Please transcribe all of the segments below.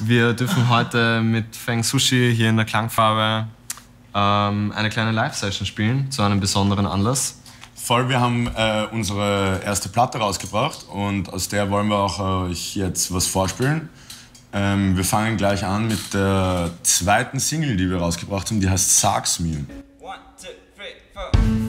Wir dürfen heute mit Feng Sushi hier in der Klangfarbe ähm, eine kleine Live-Session spielen zu einem besonderen Anlass. Voll, wir haben äh, unsere erste Platte rausgebracht und aus der wollen wir auch euch jetzt was vorspielen. Ähm, wir fangen gleich an mit der zweiten Single, die wir rausgebracht haben, die heißt Sag's mir. One, two, three, four.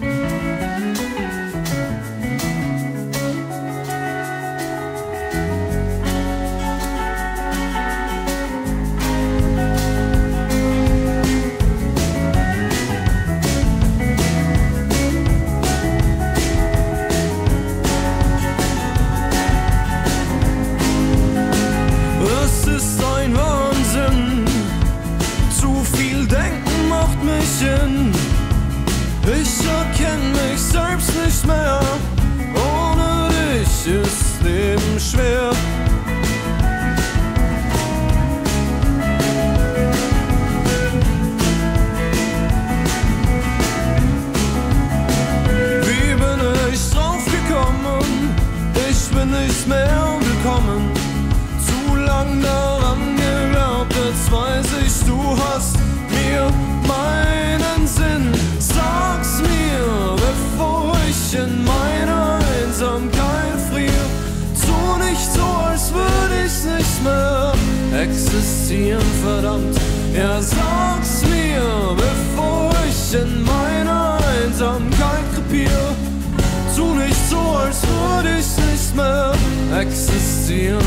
Ich schau kenn mich selbst nicht mehr existieren, verdammt. Ja, sag's mir, bevor ich in meiner Einsamkeit krepier. Tu nicht so, als würde ich nicht mehr existieren,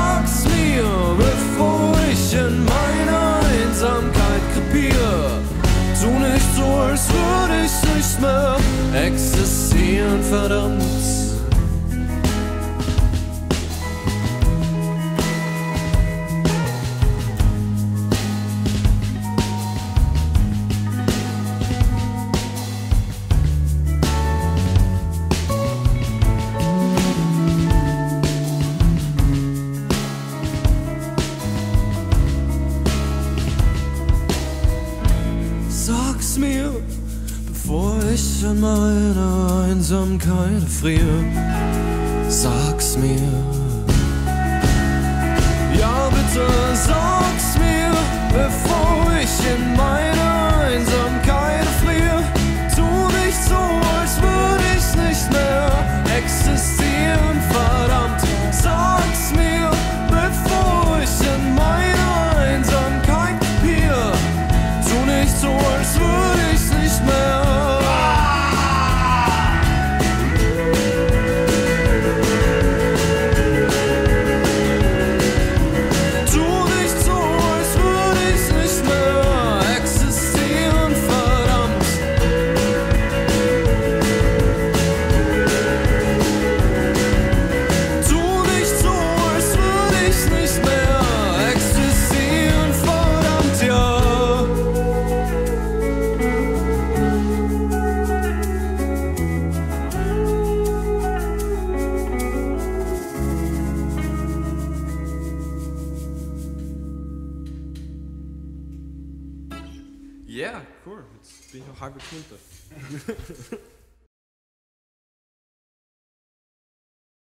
is nicht mehr existieren, verdammt. Sag's mir Einsamkeit friere, sag's mir. Ja, bitte sag's mir, bevor ich in meine Yeah, cool. Bin ich auch halb runter.